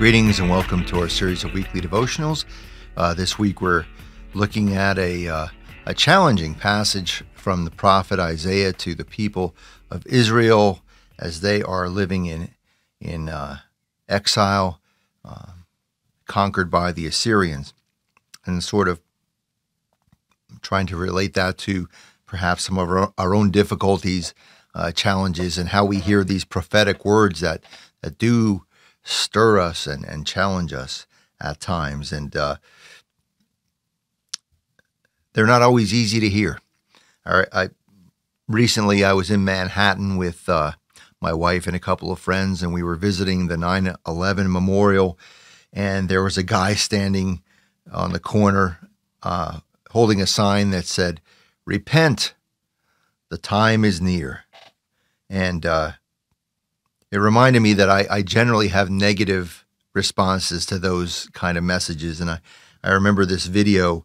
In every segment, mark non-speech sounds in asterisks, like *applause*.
Greetings and welcome to our series of weekly devotionals. Uh, this week we're looking at a, uh, a challenging passage from the prophet Isaiah to the people of Israel as they are living in, in uh, exile, um, conquered by the Assyrians, and sort of trying to relate that to perhaps some of our, our own difficulties, uh, challenges, and how we hear these prophetic words that, that do stir us and, and challenge us at times. And uh, they're not always easy to hear. I, I recently I was in Manhattan with uh, my wife and a couple of friends, and we were visiting the 9/11 memorial. And there was a guy standing on the corner, uh, holding a sign that said, "Repent, the time is near." And uh, it reminded me that I, I generally have negative responses to those kind of messages. And I, I remember this video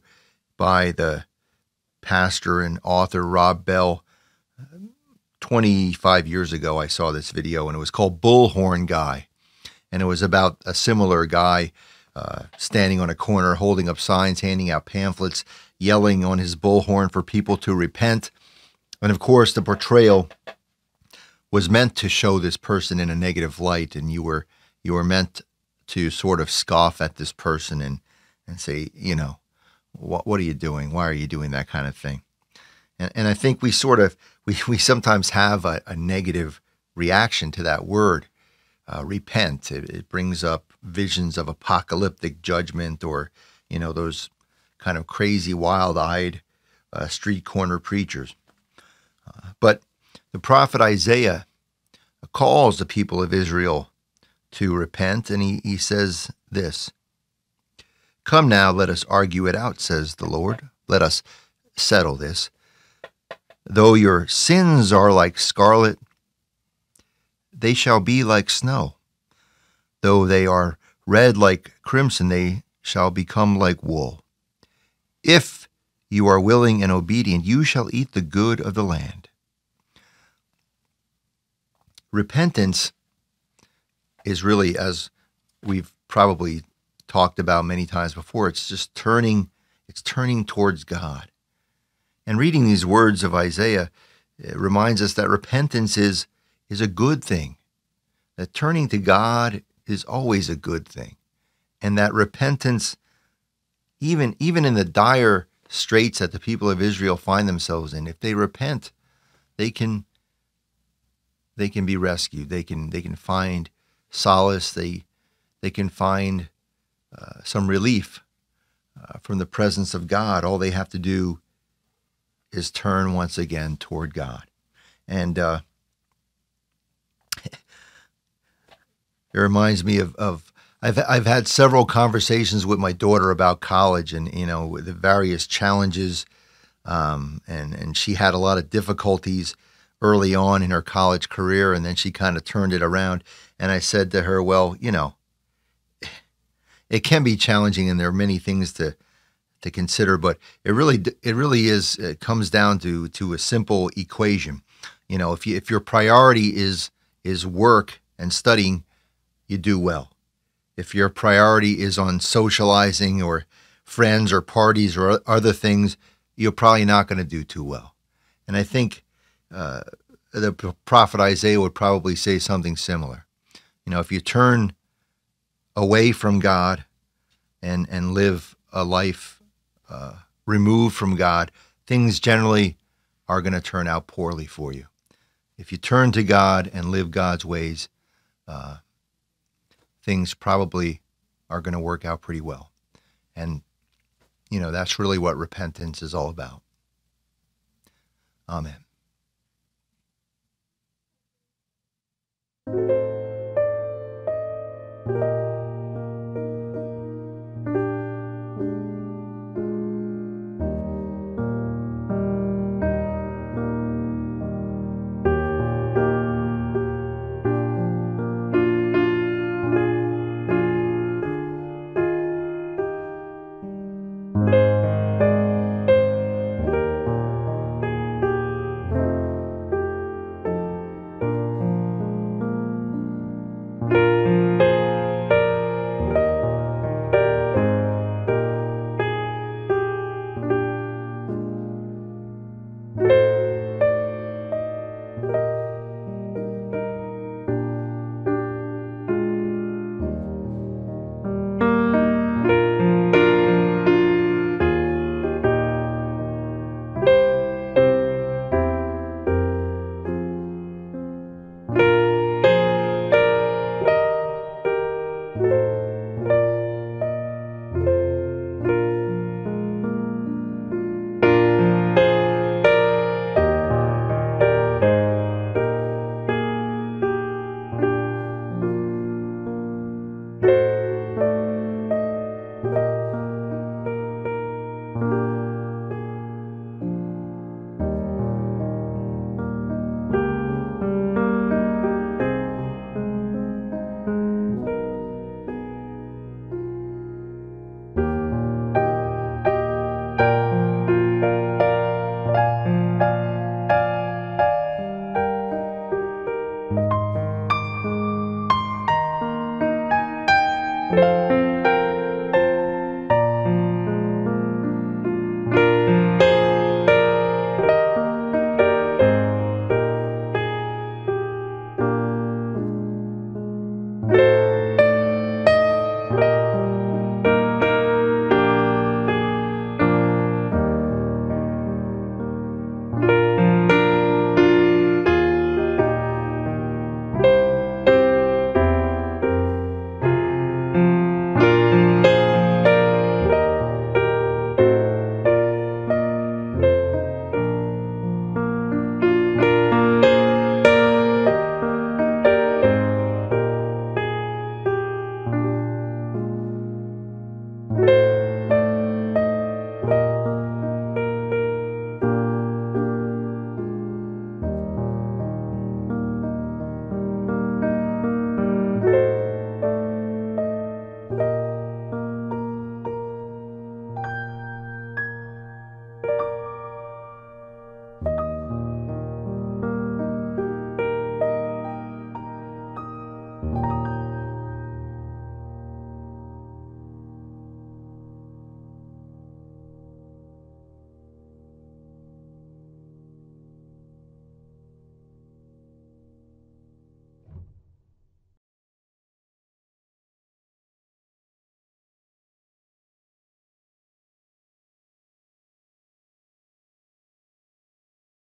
by the pastor and author Rob Bell. 25 years ago, I saw this video, and it was called Bullhorn Guy. And it was about a similar guy uh, standing on a corner, holding up signs, handing out pamphlets, yelling on his bullhorn for people to repent. And of course, the portrayal was meant to show this person in a negative light, and you were you were meant to sort of scoff at this person and and say, you know, what what are you doing? Why are you doing that kind of thing? And and I think we sort of we *laughs* we sometimes have a, a negative reaction to that word, uh, repent. It, it brings up visions of apocalyptic judgment or you know those kind of crazy, wild-eyed uh, street corner preachers. Uh, but the prophet Isaiah calls the people of Israel to repent, and he, he says this Come now, let us argue it out, says the Lord. Let us settle this. Though your sins are like scarlet, they shall be like snow. Though they are red like crimson, they shall become like wool. If you are willing and obedient, you shall eat the good of the land repentance is really, as we've probably talked about many times before, it's just turning, it's turning towards God. And reading these words of Isaiah reminds us that repentance is, is a good thing, that turning to God is always a good thing, and that repentance, even, even in the dire straits that the people of Israel find themselves in, if they repent, they can they can be rescued. They can they can find solace. They they can find uh, some relief uh, from the presence of God. All they have to do is turn once again toward God, and uh, *laughs* it reminds me of, of I've I've had several conversations with my daughter about college and you know the various challenges, um, and and she had a lot of difficulties early on in her college career, and then she kind of turned it around. And I said to her, "Well, you know, it can be challenging, and there are many things to to consider, but it really it really is it comes down to to a simple equation. You know, if you if your priority is is work and studying, you do well. If your priority is on socializing or friends or parties or other things, you're probably not going to do too well. And I think uh, the prophet Isaiah would probably say something similar. You know, if you turn away from God and and live a life uh, removed from God, things generally are going to turn out poorly for you. If you turn to God and live God's ways, uh, things probably are going to work out pretty well. And, you know, that's really what repentance is all about. Amen.